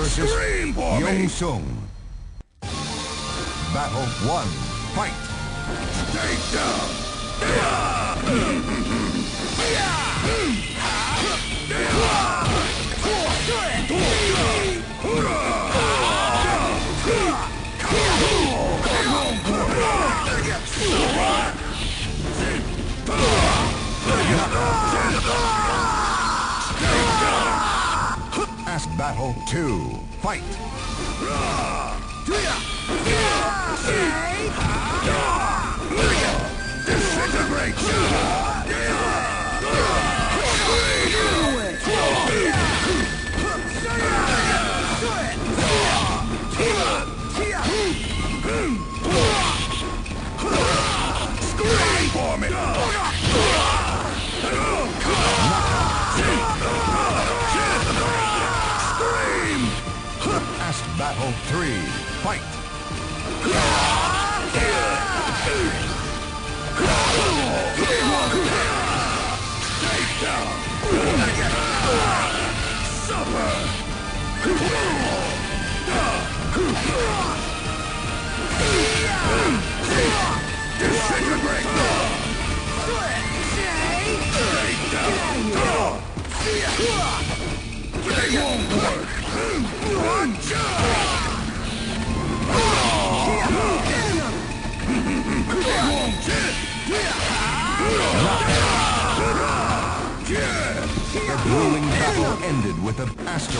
versus Scream for me. Yun Seong. Battle one. Fight. Take down. Ask battle two. Fight. Disintegrate. Scream for me. Battle three. Fight. Take down. The grueling battle ended with a master